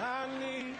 I need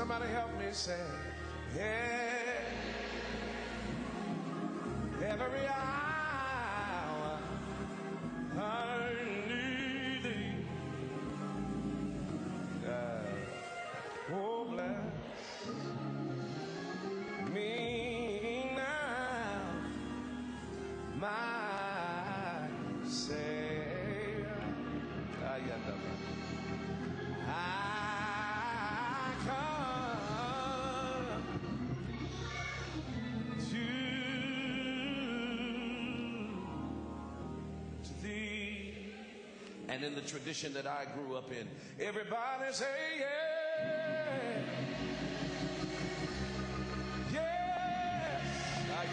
Somebody help me say, yeah. Every hour And in the tradition that I grew up in, everybody say, yeah. Yes. Ah,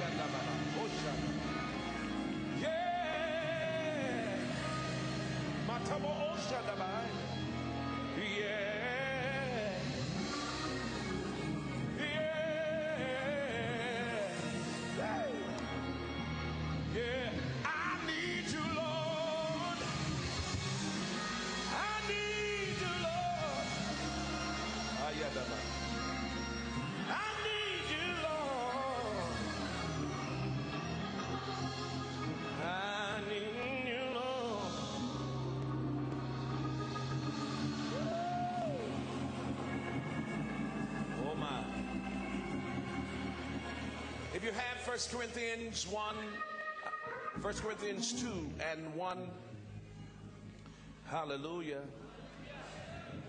have 1 Corinthians 1, 1 Corinthians 2 and 1, hallelujah,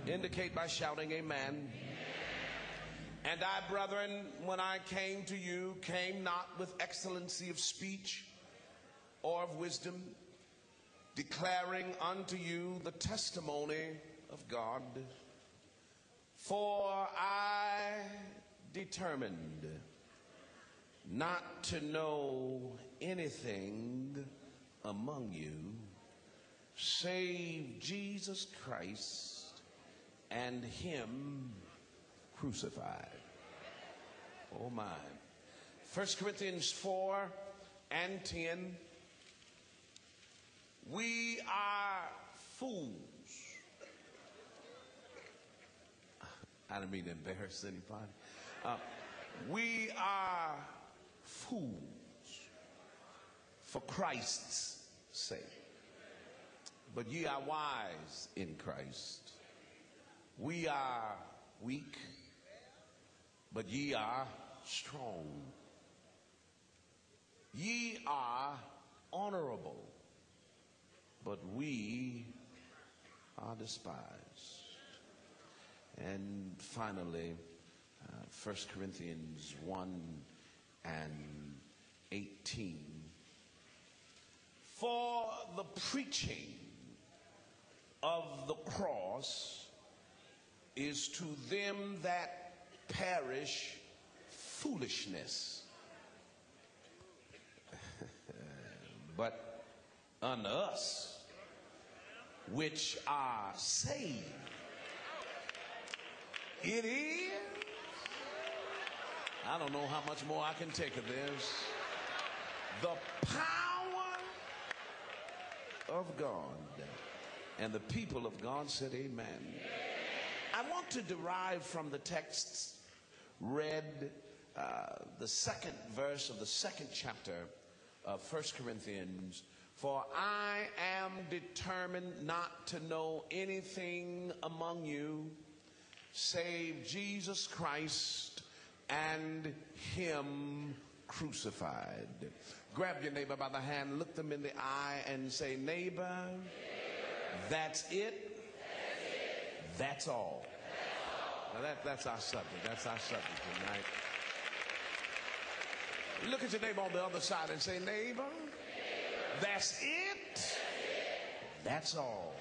indicate by shouting amen. And I, brethren, when I came to you, came not with excellency of speech or of wisdom, declaring unto you the testimony of God. For I determined not to know anything among you save Jesus Christ and Him crucified. Oh my. 1 Corinthians 4 and 10. We are fools. I don't mean to embarrass anybody. Uh, we are fools for Christ's sake. But ye are wise in Christ. We are weak, but ye are strong. Ye are honorable, but we are despised. And finally, uh, 1 Corinthians 1 and 18. For the preaching of the cross is to them that perish foolishness. but unto us which are saved, it is. I don't know how much more I can take of this. The power of God. And the people of God said, Amen. I want to derive from the texts read uh, the second verse of the second chapter of 1 Corinthians. For I am determined not to know anything among you save Jesus Christ and Him crucified. Grab your neighbor by the hand, look them in the eye, and say, Neighbor, that's it. That's all. Now that, that's our subject. That's our subject tonight. Look at your neighbor on the other side and say, Neighbor, that's it. That's all.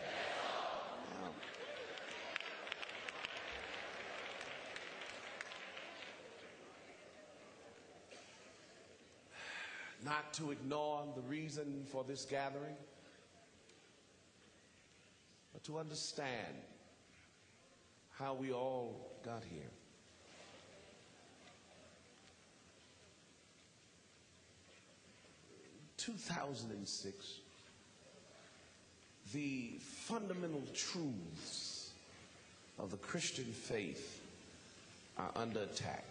Not to ignore the reason for this gathering, but to understand how we all got here. Two thousand and six, the fundamental truths of the Christian faith are under attack.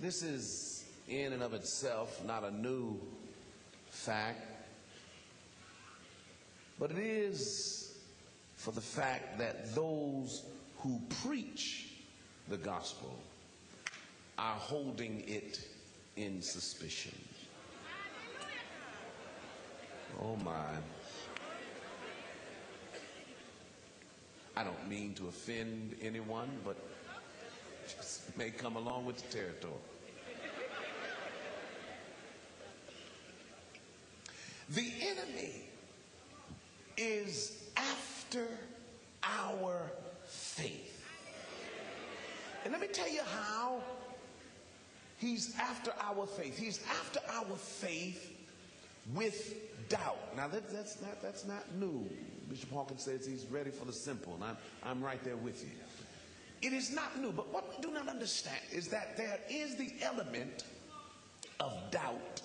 This is, in and of itself, not a new fact, but it is for the fact that those who preach the gospel are holding it in suspicion. Oh my. I don't mean to offend anyone, but may come along with the territory. The enemy is after our faith. And let me tell you how he's after our faith. He's after our faith with doubt. Now that, that's not that's not new. Bishop Hawkins says he's ready for the simple, and I'm, I'm right there with you. It is not new, but what we do not understand is that there is the element of doubt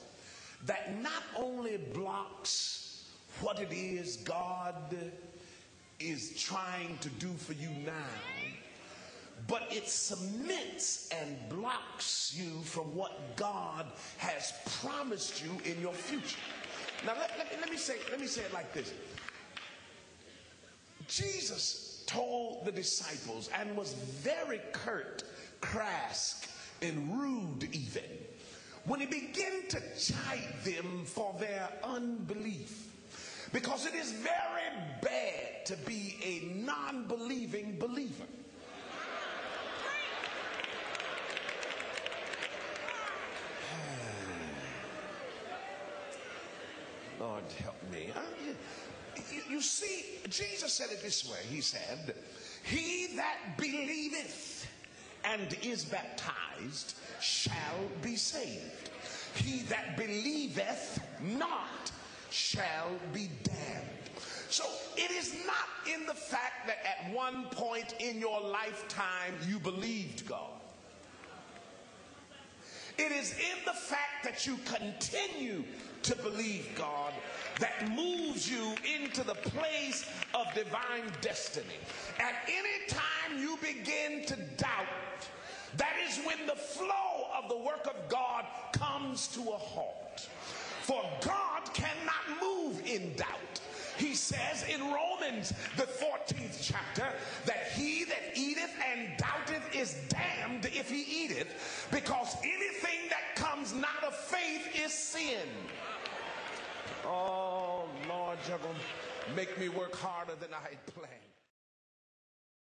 that not only blocks what it is God is trying to do for you now, but it submits and blocks you from what God has promised you in your future. Now, let, let, let, me, say, let me say it like this Jesus told the disciples and was very curt, crass, and rude, even when he began to chide them for their unbelief. Because it is very bad to be a non believing believer. Lord, help me. You see, Jesus said it this way He said, He that believeth and is baptized shall be saved. He that believeth not shall be damned. So it is not in the fact that at one point in your lifetime you believed God. It is in the fact that you continue to believe God that moves you into the place of divine destiny. At any time you begin to doubt, that is when the flow of the work of God comes to a halt. For God cannot move in doubt. He says in Romans, the 14th make me work harder than I had planned.